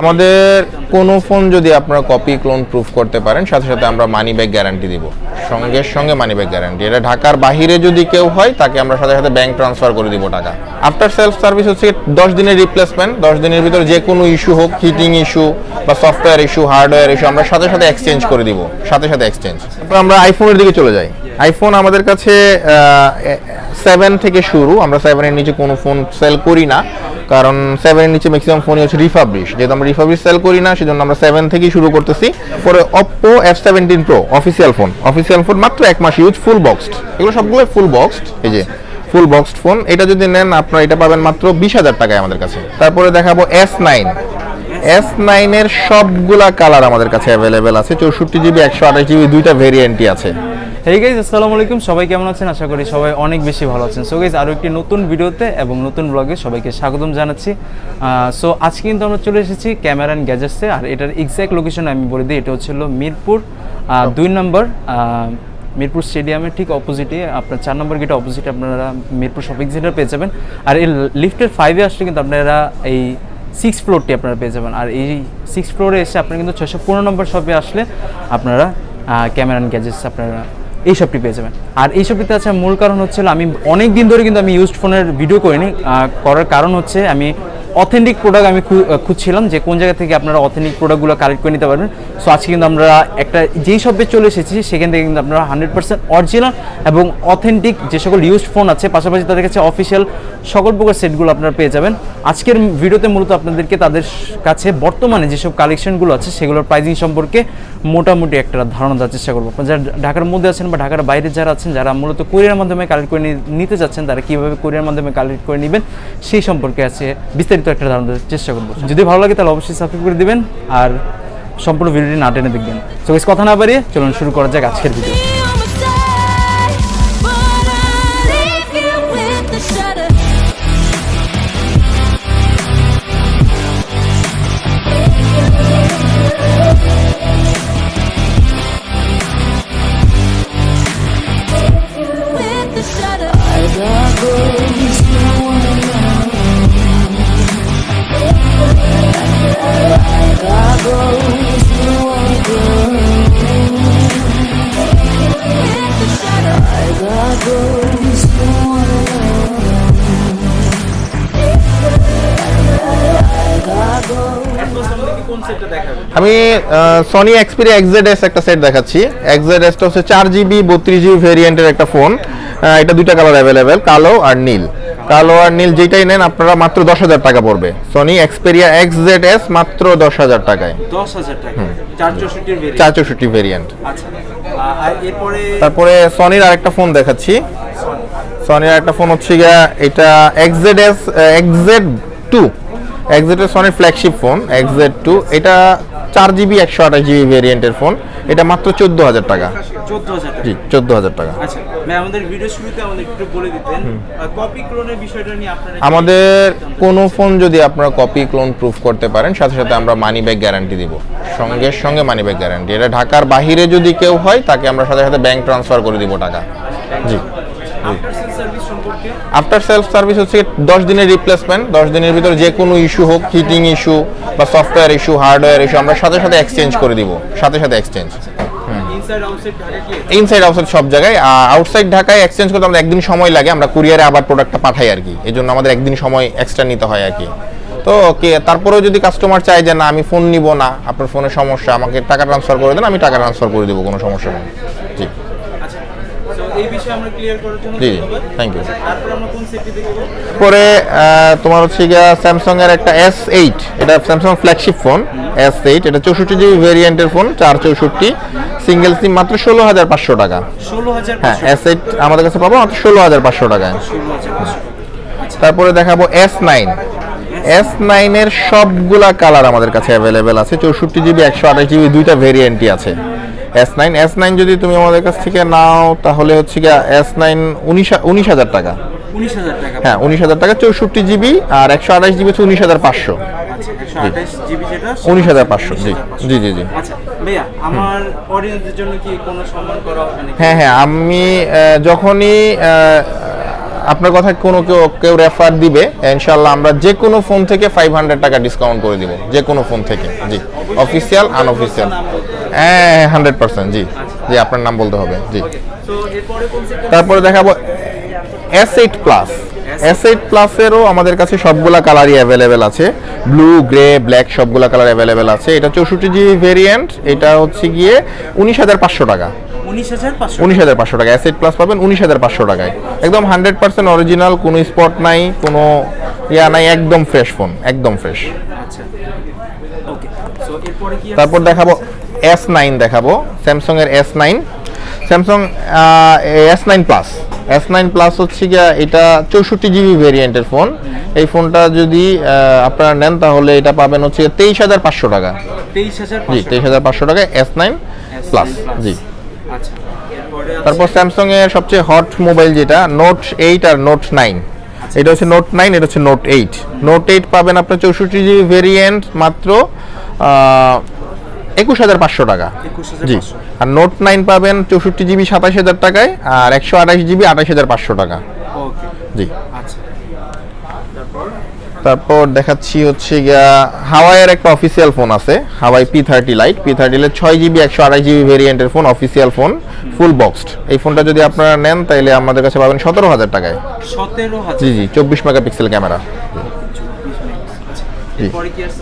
আমাদের কোনো ফোন যদি আপনারা কপি ক্লোন প্রুফ করতে পারেন, সাথে সাথে আমরা মানি ব্যাগ গ্যারান্টি দিব। সঙ্গে সঙ্গে মানি ব্যাগ গ্যারান্টি এটা ঢাকার বাহিরে যদি কেউ হয়, তাকে আমরা সাথে সাথে ব্যাংক ট্রান্সফার করে দিব টাকা। আফটার সেলফ সার্ভিস হচ্ছে দশ দিনের রিপ্লেসমেন্ট দশ দিনের ভিতরে যে কোনো ইস্যু হোক হিটিং ইস্যু বা সফটওয়্যার ইস্যু হার্ডওয়্যার ইস্যু আমরা সাথে সাথে এক্সচেঞ্জ করে দিব। সাথে সাথে এক্সচেঞ্জ তারপর আমরা আইফোনের দিকে চলে যাই। আইফোন আমাদের কাছে সেভেন থেকে শুরু। আমরা সেভেনের নিচে কোনো ফোন সেল করি না। কারণ সেভেনের নিচে ম্যাক্সিমাম ফোনই হচ্ছে রিফাবলিশ যেহেতু আমরা রিফাবলিশ সেল করি না, সেজন্য আমরা সেভেন থেকেই শুরু করতেছি। পরে Oppo F seventeen pro official phone official phone মাত্র এক মাস ইউজ ফুল বক্সড এগুলো সবগুলো ফুল বক্সড এই যে ফুল বক্সড ফোন এটা যদি নেন, আপনারা এটা পাবেন মাত্র বিশ হাজার টাকায় আমাদের কাছে। তারপরে দেখাবো এস নাইন এস নাইনের সবগুলা কালার আমাদের কাছে অ্যাভেলেবেল আছে। চৌষট্টি জিবি একশো আঠাশ জিবি দুইটা ভেরিয়েন্টই আছে। হেই গাইজ আসসালামু আলাইকুম সবাই কেমন আছেন? আশা করি সবাই অনেক বেশি ভালো আছেন। সো গাইজ আরও একটি নতুন ভিডিওতে এবং নতুন ব্লগে সবাইকে স্বাগতম জানাচ্ছি। সো আজকে কিন্তু আমরা চলে এসেছি ক্যামেরা অ্যান্ড গ্যাজেটসে আর এটার এক্স্যাক্ট লোকেশন আমি বলে দিই, এটা হচ্ছিল মিরপুর দুই নম্বর মিরপুর স্টেডিয়ামের ঠিক অপোজিটে আপনার চার নম্বর গেটের অপোজিটে আপনারা মিরপুর শপিং সেন্টার পেয়ে যাবেন। আর এই লিফটের ফাইভে আসলে কিন্তু আপনারা এই সিক্স ফ্লোরটি আপনারা পেয়ে যাবেন। আর এই সিক্স ফ্লোরে এসে আপনারা কিন্তু ছশো পনেরো নম্বর শপে আসলে আপনারা ক্যামেরা অ্যান্ড গ্যাজেটস আপনারা এই সবটি পেয়ে যাবেন। আর এই সবটিতে আছে মূল কারণ হচ্ছে আমি অনেক দিন ধরে কিন্তু আমি ইউজড ফোনের ভিডিও করিনি। করার কারণ হচ্ছে আমি অথেন্টিক প্রোডাক্ট আমি খুঁজছিলাম যে কোন জায়গা থেকে আপনারা অথেন্টিক প্রোডাক্টগুলো কালেক্ট করে নিতে পারবেন। সো আজকে কিন্তু আমরা একটা যেই শপে চলে এসেছি, সেখান থেকে কিন্তু আপনারা হান্ড্রেড পার্সেন্ট অরিজিনাল এবং অথেন্টিক যে সকল ইউজড ফোন আছে, পাশাপাশি তাদের কাছে অফিসিয়াল সকল প্রকার সেটগুলো আপনারা পেয়ে যাবেন। আজকের ভিডিওতে মূলত আপনাদেরকে তাদের কাছে বর্তমানে যেসব কালেকশনগুলো আছে, সেগুলোর প্রাইজিং সম্পর্কে মোটামুটি একটা ধারণা দেওয়ার চেষ্টা করব। যারা ঢাকার মধ্যে আছেন বা ঢাকার বাইরে যারা আছেন, যারা মূলত কোরিয়ার মাধ্যমে কালেক্ট করে নিতে যাচ্ছেন তারা কীভাবে কোরিয়ার মাধ্যমে কালেক্ট করে নেবেন, সেই সম্পর্কে আছে বিস্তারিত একটা ধারণা দেওয়ার চেষ্টা করব। যদি ভালো লাগে তাহলে অবশ্যই সাবস্ক্রাইব করে দেবেন আর সম্পূর্ণ ভিডিওটি না টেনে দেখবেন। তো কথা না বাড়িয়ে চলুন শুরু করা যাক আজকের ভিডিও on আমি সনি এক্সপিরিয়া এক্সজেড এস একটা সেট দেখাচ্ছি। এক্সজেড এসটা হচ্ছে চার জিবি বত্রিশ জিবি ভেরিয়েন্টের একটা ফোন এটা দুইটা কালার অ্যাভেলেবেল কালো আর নীল। কালো আর নীল যেটাই নেন আপনারা মাত্র দশ হাজার টাকা পড়বে। Sony Xperia X Z S মাত্র দশ হাজার টাকায়। দশ হাজার টাকা। চার চৌষট্টি ভেরিয়েন্ট আচ্ছা। তারপরে সনির আরেকটা ফোন দেখাচ্ছি। সনির আরেকটা ফোন হচ্ছে গিয়া এটা XZ S XZ two XZ এর সনির ফ্ল্যাগশিপ ফোন এক্সজেড টু এটা চার জিবি একশো আঠাশ জিবি ভেরিয়েন্টের ফোন এটা মাত্র চোদ্দ হাজার টাকা। জি চোদ্দ হাজার টাকা। আচ্ছা আমাদের কোনো ফোন যদি আপনারা কপি ক্লোন প্রুফ করতে পারেন সাথে সাথে আমরা মানি ব্যাগ গ্যারান্টি দিব। সঙ্গে সঙ্গে মানি ব্যাগ গ্যারান্টি এটা ঢাকার বাহিরে যদি কেউ হয় তাকে আমরা সাথে সাথে ব্যাংক ট্রান্সফার করে দিব টাকা। জি। আফটার সেলফ সার্ভিস হচ্ছে দশ দিনের রিপ্লেসমেন্ট দশ দিনের ভিতরে যে কোনো ইস্যু হোক হিটিং ইস্যু বা সফটওয়্যার ইস্যু হার্ডওয়্যার ইস্যু আমরা সাথে সাথে এক্সচেঞ্জ করে দিব। সাথে সাথে এক্সচেঞ্জ ইনসাইড আউটসাইড সব জায়গায়। আউটসাইড ঢাকায় এক্সচেঞ্জ করতে আমাদের একদিন সময় লাগে আমরা কুরিয়ারে আবার প্রোডাক্টটা পাঠাই আর কি। এই জন্য আমাদের একদিন সময় এক্সট্রা নিতে হয় আর কি। তো ওকে তারপরেও যদি কাস্টমার চায় যে না আমি ফোন নিব না আপনার ফোনের সমস্যা আমাকে টাকা ট্রান্সফার করে দেন আমি টাকা ট্রান্সফার করে দেবো কোনো সমস্যা নেই। জি। এই বিষয়ে আমরা ক্লিয়ার করার জন্য জি ধন্যবাদ। থ্যাংক ইউ তারপর আমরা কোন সেটটি দেখব পরে তোমার হচ্ছে গিয়া স্যামসাং এর একটা এস এইট এটা Samsung flagship phone S eight এটা চৌষট্টি জিবি ভেরিয়েন্টের ফোন চার চৌষট্টি সিঙ্গেল সিম মাত্র ষোলো হাজার পাঁচশো টাকা। ষোলো হ্যাঁ এস এইট আমাদের কাছে পাবো মাত্র ষোলো হাজার পাঁচশো টাকায়। তারপরে দেখাবো এস নাইন এস নাইনের সবগুলা কালার আমাদের কাছে অ্যাভেলেবেল আছে চৌষট্টি জিবি একশো আঠাশ জিবি দুইটা ভেরিয়েন্টই আছে। এস নাইন এস নাইন যদি তুমি আমাদের কাছ থেকে নাও তাহলে হচ্ছে গিয়া এস নাইন উনিশ উনিশ হাজার টাকা। হ্যাঁ উনিশ হাজার টাকা চৌষট্টি জিবি আর একশো আঠাশ জিবি হচ্ছে উনিশ হাজার পাঁচশো। আচ্ছা উনিশ হাজার পাঁচশো জি। জি জি জি। আচ্ছা নাকি? হ্যাঁ হ্যাঁ আমি যখনই আপনার কথা কোনো কেউ কেউ রেফার দিবে ইনশাল্লাহ আমরা যে কোনো ফোন থেকে ফাইভ হান্ড্রেড টাকা ডিসকাউন্ট করে দিব যে কোনো ফোন থেকে জি। অফিসিয়াল আনঅফিসিয়াল হ্যাঁ হান্ড্রেড পার্সেন্ট জি। জি আপনার নাম বলতে হবে জি। তারপরে দেখাবো S eight plus S eight প্লাসেরও আমাদের কাছে সবগুলা কালারই অ্যাভেলেবেল আছে। ব্লু গ্রে ব্ল্যাক সবগুলা কালার অ্যাভেলেবেল আছে। এটা চৌষট্টি জি ভেরিয়েন্ট এটা হচ্ছে গিয়ে উনিশ হাজার পাঁচশো টাকা। উনিশ হাজার পাঁচশো টাকা অ্যাসেট প্লাস পাবেন উনিশ হাজার পাঁচশো টাকায়। একদম হান্ড্রেড পার্সেন্ট অরিজিনাল কোনো স্পট নাই কোনো ইয়া নাই একদম ফ্রেশ ফোন একদম ফ্রেশ আচ্ছা। তারপর দেখাবো এস নাইন দেখাবো স্যামসং এর S nine Samsung S nine plus S nine plus হচ্ছে গিয়া এটা চৌষট্টি জিবি ভেরিয়েন্টের ফোন এই ফোনটা যদি আপনারা নেন তাহলে এটা পাবেন হচ্ছে তেইশ হাজার পাঁচশো টাকা। তেইশ হাজার জি তেইশ হাজার পাঁচশো টাকা এস নাইন প্লাস জি। তারপর স্যামসং এর সবচেয়ে হট মোবাইল যেটা নোট এইট আর নোট নাইন এটা হচ্ছে নোট নাইন এটা হচ্ছে নোট এইট নোট এইট পাবেন আপনার চৌষট্টি জিবি ভেরিয়েন্ট মাত্র একুশ হাজার পাঁচশো টাকা। জি। আর নোট নাইন পাবেন চৌষট্টি জিবি সাতাশ হাজার টাকায় আর একশো আঠাশ জিবি আঠাশ হাজার পাঁচশো টাকা। জি। আচ্ছা। তারপর? দেখাচ্ছি হচ্ছে গিয়া হাওয়াইয়ের একটা অফিসিয়াল ফোন আছে Huawei P thirty lite P thirty lite ছয় জিবি একশো আড়াই জিবি ভেরিয়েন্টের phone official phone full boxed এই ফোনটা যদি আপনারা নেন তাহলে আমাদের কাছে পাবেন সতেরো হাজার টাকায়। সতেরো জি জি চব্বিশ মেগাপিক্সেল ক্যামেরা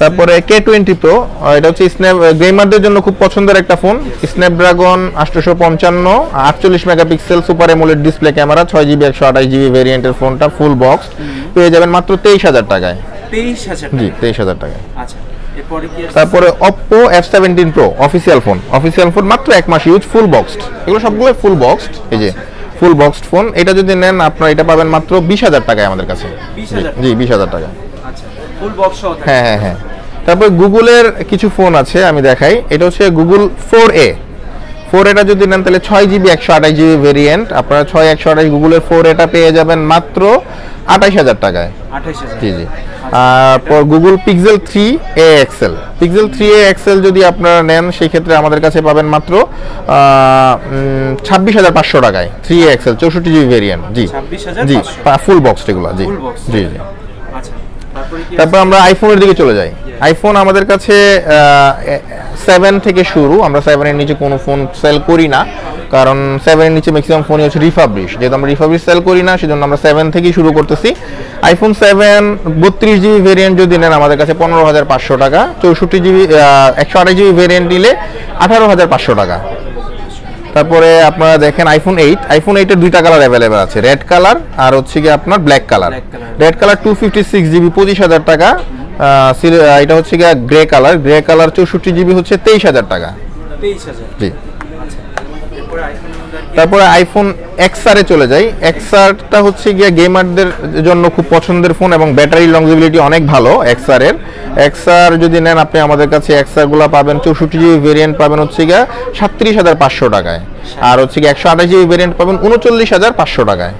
তারপরে কে টোয়েন্টি প্রো এটা হচ্ছে স্ন্যাপ গেমারদের জন্য খুব পছন্দের একটা ফোন স্ন্যাপড্রাগন আটশোশো পঞ্চান্ন আটচল্লিশ megapixel super AMOLED display camera ছয় জিবি একশো আঠাশ জিবি ভেরিয়েন্টের ফোনটা ফুল বক্স পেয়ে যাবেন মাত্র তেইশ হাজার টাকায়। তেইশ হাজার জি তেইশ হাজার টাকায়। আচ্ছা তারপরে Oppo F seventeen pro official phone official phone মাত্র এক মাস ইউজ ফুল বক্সড এগুলো সবগুলো ফুল বক্সড এই যে ফুল বক্সড ফোন এটা যদি নেন আপনারা এটা পাবেন মাত্র বিশ হাজার টাকায় আমাদের কাছে। জি বিশ হাজার টাকা ফুল বক্স সহ হ্যাঁ হ্যাঁ হ্যাঁ। তারপর গুগলের কিছু ফোন আছে আমি দেখাই। এটা হচ্ছে গুগল ফোর এ ফোর এটা যদি নেন তাহলে ছয় জিবি একশো আঠাশ জিবি ভেরিয়েন্ট আপনারা ছয় একশো আঠাশ গুগলের ফোর এটা পেয়ে যাবেন মাত্র আঠাশ হাজার টাকায়। জি জি। তারপর Google Pixel three A XL Pixel three A XL যদি আপনারা নেন সেই ক্ষেত্রে আমাদের কাছে পাবেন মাত্র ছাব্বিশ হাজার পাঁচশো টাকায়। থ্রি এ এক্সেল চৌষট্টি জিবি ভেরিয়েন্ট জি। জি ফুল বক্স এগুলো জি। জি জি। তারপরে আমরা আইফোনের দিকে চলে যাই। আইফোন আমাদের কাছে সেভেন থেকে শুরু। আমরা সেভেনের নিচে কোনো ফোন সেল করি না কারণ সেভেনের নিচে ম্যাক্সিমাম ফোনই হচ্ছে রিফাবলিশ যেহেতু আমরা রিফাবলিশ সেল করি না সেজন্য আমরা সেভেন থেকেই শুরু করতেছি। আইফোন সেভেন বত্রিশ জিবি ভেরিয়েন্ট যদি নেন আমাদের কাছে পনেরো হাজার পাঁচশো টাকা। চৌষট্টি জিবি একশো আঠাশ জিবি ভেরিয়েন্ট নিলে আঠারো হাজার পাঁচশো টাকা। তারপরে আপনারা দেখেন আইফোন এইট আইফোন এইটের দুইটা কালার অ্যাভেলেবেল আছে রেড কালার আর হচ্ছে গিয়ে আপনার black colour red colour two fifty six GB পঁচিশ হাজার টাকা এটা হচ্ছে গিয়ে গ্রে কালার গ্রে কালার চৌষট্টি জিবি হচ্ছে তেইশ হাজার টাকা। তেইশ হাজার। জি। আচ্ছা তারপরে আইফোন এক্সআরে চলে যাই। এক্সআরটা হচ্ছে গিয়ে গেমারদের জন্য খুব পছন্দের ফোন এবং ব্যাটারি লংজিবিলিটি অনেক ভালো এক্সআর এর। এক্সআর যদি নেন আপনি আমাদের কাছে এক্সআরগুলো পাবেন চৌষট্টি জিবি ভেরিয়েন্ট পাবেন হচ্ছে গিয়ে সাতত্রিশ হাজার পাঁচশো টাকায়। আর হচ্ছে গিয়ে একশো আঠাশ জিবি ভেরিয়েন্ট পাবেন উনচল্লিশ হাজার পাঁচশো টাকায়।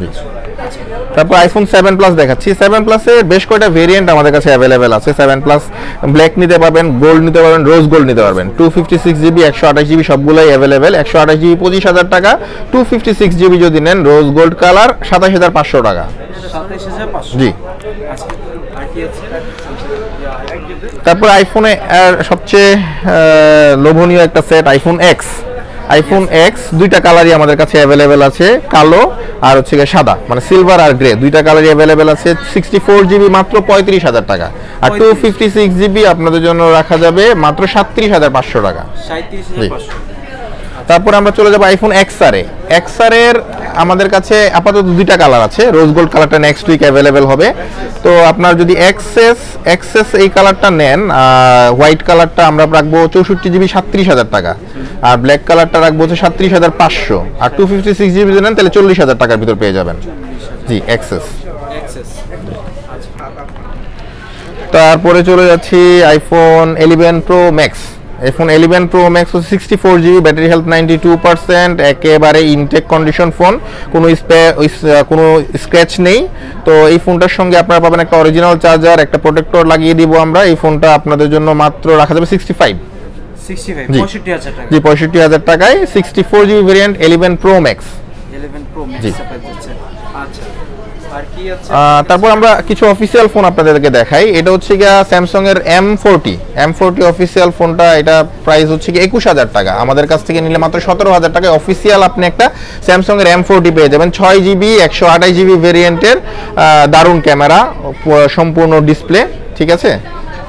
জি। তারপর আইফোন সেভেন প্লাস দেখাচ্ছি। সেভেন প্লাসের বেশ কয়টা ভেরিয়েন্ট আমাদের কাছে অ্যাভেলেবেল আছে। সেভেন প্লাস ব্ল্যাক নিতে পারবেন গোল্ড নিতে পারবেন রোজ গোল্ড নিতে পারবেন। টু ফিফটি সিক্স জিবি একশো আঠাশ জিবি সবগুলোই অ্যাভেলেবেল একশো আঠাশ জিবি পঁচিশ হাজার টাকা টু ফিফটি সিক্স জিবি যদি নেন রোজ গোল্ড কালার সাতাশ হাজার পাঁচশো টাকা। জি। তারপর আইফোনে সবচেয়ে লোভনীয় একটা set iPhone X iPhone X দুইটা কালারই আমাদের কাছে অ্যাভেলেবেল আছে কালো আর হচ্ছে গিয়ে সাদা মানে সিলভার আর গ্রে দুইটা কালারই অ্যাভেলেবেল আছে সিক্সটি ফোর জিবি মাত্র পঁয়ত্রিশ হাজার টাকা। আর টু ফিফটি সিক্স জিবি আপনাদের জন্য রাখা যাবে মাত্র সাতত্রিশ হাজার পাঁচশো টাকা। সাঁত্রিশ তারপর আমরা চলে যাব আইফোন এক্সআরে এক্সআরের আমাদের কাছে আপাতত দুইটা কালার আছে রোজ গোল্ড কালারটা নেক্সট উইক অ্যাভেলেবেল হবে। তো আপনার যদি এক্সেস এক্সেস এই কালারটা নেন হোয়াইট কালারটা আমরা রাখব চৌষট্টি জিবি সাতত্রিশ হাজার টাকা, আর ব্ল্যাক কালারটা রাখব হচ্ছে সাতত্রিশ হাজার পাঁচশো। আর টু ফিফটি সিক্স জিবি নেন, তাহলে চল্লিশ হাজার টাকার ভিতর পেয়ে যাবেন। জি এক্সেস তারপরে চলে যাচ্ছি iPhone eleven pro max iPhone eleven pro max হচ্ছে sixty four GB battery health ninety two percent একেবারে ইনটেক কন্ডিশন ফোন কোনো কোনো স্ক্র্যাচ নেই। তো এই ফোনটার সঙ্গে আপনারা পাবেন একটা অরিজিনাল চার্জার একটা প্রোটেক্টর লাগিয়ে দিব আমরা। এই ফোনটা আপনাদের জন্য মাত্র রাখা যাবে সিক্সটি ফাইভ জি। পঁয়ষট্টি হাজার টাকায় sixty four GB variant eleven pro max eleven pro জি। ম্যাক্স যাচ্ছে আচ্ছা আর কি আছে আহ, তারপর আমরা কিছু অফিসিয়াল ফোন আপনাদেরকে দেখাই। এটা হচ্ছে গিয়া স্যামসাং এর M forty M forty official ফোনটা এটা প্রাইস হচ্ছে কি একুশ হাজার টাকা। আমাদের কাছ থেকে নিলে মাত্র সতেরো হাজার টাকায় অফিসিয়াল আপনি একটা স্যামসাং এর এম ফোরটি পেয়ে যাবেন। ছয় জিবি একশো আঠাশ জিবি ভেরিয়েন্টের দারুণ ক্যামেরা সম্পূর্ণ ডিসপ্লে ঠিক আছে?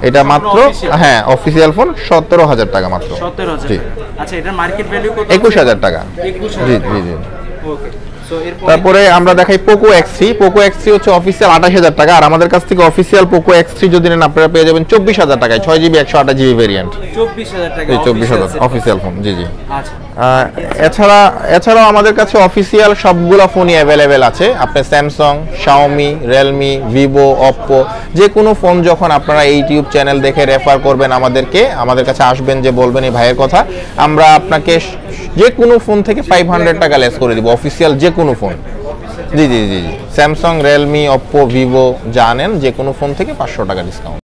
এটা মাত্র হ্যাঁ অফিসিয়াল ফোন সতেরো হাজার টাকা মাত্র। সতেরো হাজার জি। আচ্ছা এটার মার্কেট ভ্যালু কত? একুশ হাজার টাকা। জি জি জি। ওকে তারপরে আমরা দেখাই Poco X three Poco X three হচ্ছে অফিসিয়াল আঠাশ হাজার টাকা। আর আমাদের কাছ থেকে অফিসিয়াল পোকো এক্স থ্রি যদি নেন আপনারা পেয়ে যাবেন চব্বিশ হাজার টাকায়। ছয় জিবি একশো আঠাশ জিবি ভেরিয়েন্ট চব্বিশ হাজার টাকা চব্বিশ হাজার অফিসিয়াল ফোন জি জি। আচ্ছা। এছাড়া এছাড়াও আমাদের কাছে অফিসিয়াল সবগুলো ফোনই অ্যাভেলেবেল আছে। আপনি Samsung Xiaomi Realme Vivo Oppo যে কোনো ফোন যখন আপনারা এই ইউটিউব চ্যানেল দেখে রেফার করবেন আমাদেরকে আমাদের কাছে আসবেন যে বলবেন এই ভাইয়ের কথা আমরা আপনাকে যে কোনো ফোন থেকে ফাইভ হান্ড্রেড টাকা লেস করে দিব। অফিসিয়াল যে কোনো ফোন জি জি জি জি। স্যামসাং রিয়েলমি অপ্পো ভিভো যা নেন যে কোনো ফোন থেকে পাঁচশো টাকা ডিসকাউন্ট